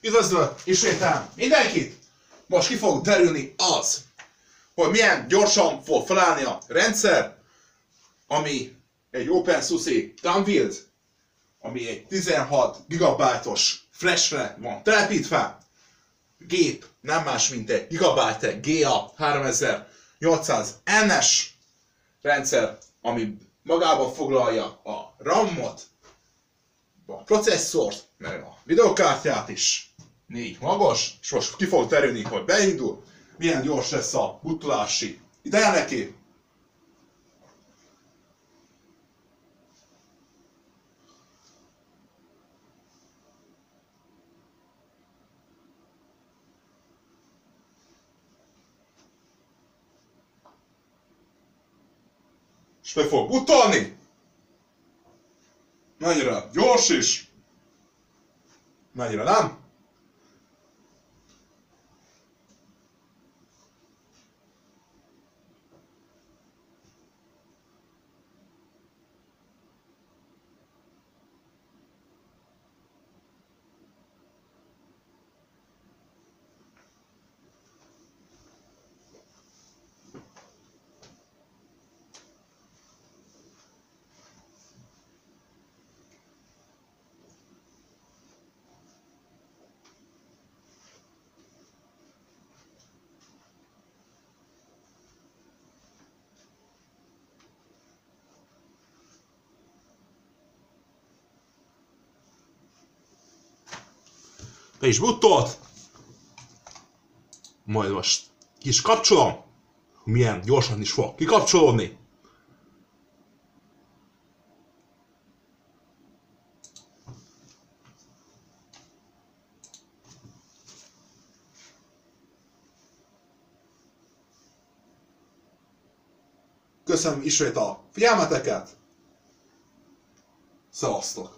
Üdvözlök ismételem mindenkit! Most ki fog derülni az, hogy milyen gyorsan fog felállni a rendszer, ami egy OpenSUSE Downfield, ami egy 16 GB-os flashre van telepítve. Gép nem más, mint egy Gigabyte GA 3800N-es rendszer, ami magába foglalja a RAM-ot, a processzort, meg a videokártyát is, négy magas, és most ki fog terülni, hogy beindul, milyen gyors lesz a butolási ideje neki. És meg fog butolni. Mennyire gyors is. Mennyire nem. Be is buttolt. Majd most ki is kapcsolom. Milyen gyorsan is fog kikapcsolódni. Köszönöm ismét a figyelmeteket. Szevasztok!